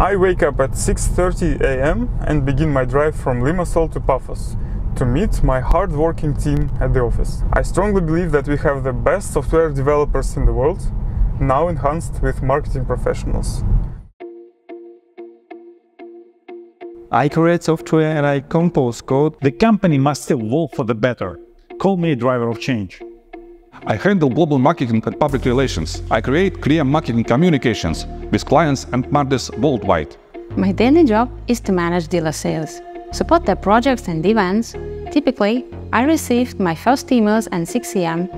I wake up at 6.30 am and begin my drive from Limassol to Paphos to meet my hard-working team at the office. I strongly believe that we have the best software developers in the world, now enhanced with marketing professionals. I create software and I compose code. The company must evolve for the better. Call me a driver of change. I handle global marketing and public relations. I create clear marketing communications with clients and partners worldwide. My daily job is to manage dealer sales, support their projects and events. Typically, I received my first emails at 6 am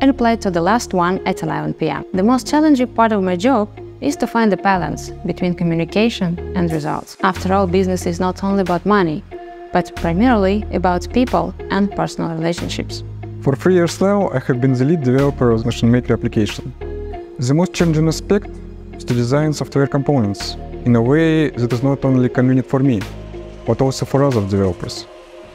and replied to the last one at 11 pm. The most challenging part of my job is to find the balance between communication and results. After all, business is not only about money, but primarily about people and personal relationships. For three years now, I have been the lead developer of the Machine Maker application. The most challenging aspect is to design software components in a way that is not only convenient for me, but also for other developers.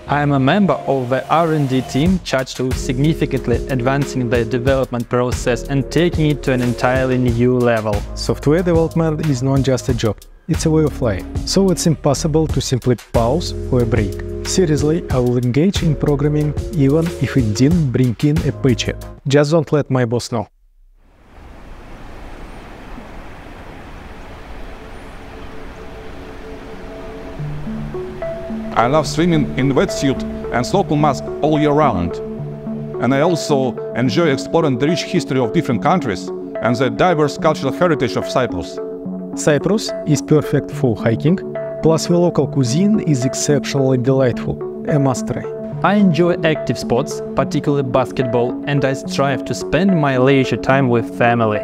I am a member of the R&D team charged with significantly advancing the development process and taking it to an entirely new level. Software development is not just a job, it's a way of life, so it's impossible to simply pause for a break. Seriously, I will engage in programming even if it didn't bring in a paycheck. Just don't let my boss know. I love swimming in wetsuit and snorkel mask all year round. And I also enjoy exploring the rich history of different countries and the diverse cultural heritage of Cyprus. Cyprus is perfect for hiking, plus the local cuisine is exceptionally delightful, a must try. I enjoy active sports, particularly basketball, and I strive to spend my leisure time with family.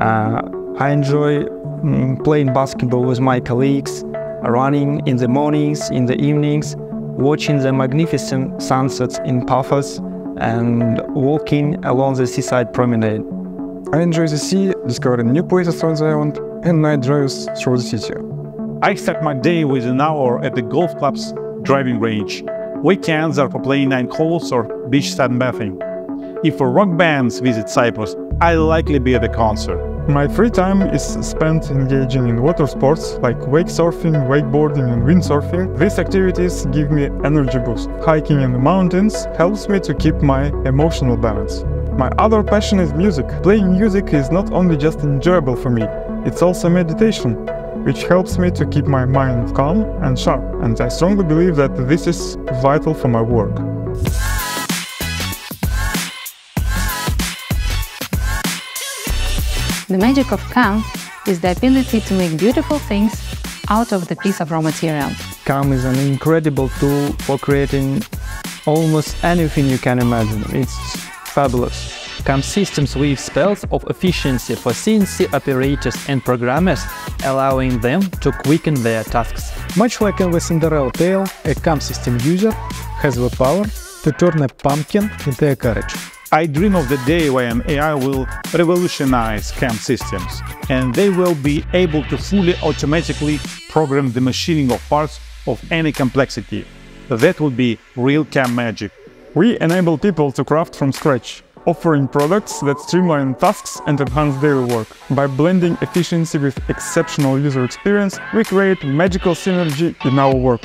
Uh, I enjoy mm, playing basketball with my colleagues, running in the mornings, in the evenings, watching the magnificent sunsets in Paphos, and walking along the seaside promenade. I enjoy the sea, discovering new places on the island, and night drives through the city. I start my day with an hour at the golf club's driving range. Weekends are for playing nine holes or beach sunbathing. If a rock bands visit Cyprus, I'll likely be at the concert. My free time is spent engaging in water sports like wake surfing, wakeboarding and windsurfing. These activities give me energy boost. Hiking in the mountains helps me to keep my emotional balance. My other passion is music. Playing music is not only just enjoyable for me, it's also meditation, which helps me to keep my mind calm and sharp. And I strongly believe that this is vital for my work. The magic of CAM is the ability to make beautiful things out of the piece of raw material. CAM is an incredible tool for creating almost anything you can imagine. It's fabulous. CAM systems weave spells of efficiency for CNC operators and programmers, allowing them to quicken their tasks. Much like in the Cinderella tale, a CAM system user has the power to turn a pumpkin into a carriage. I dream of the day when AI will revolutionize CAM systems and they will be able to fully automatically program the machining of parts of any complexity. That would be real CAM magic. We enable people to craft from scratch, offering products that streamline tasks and enhance daily work. By blending efficiency with exceptional user experience, we create magical synergy in our work.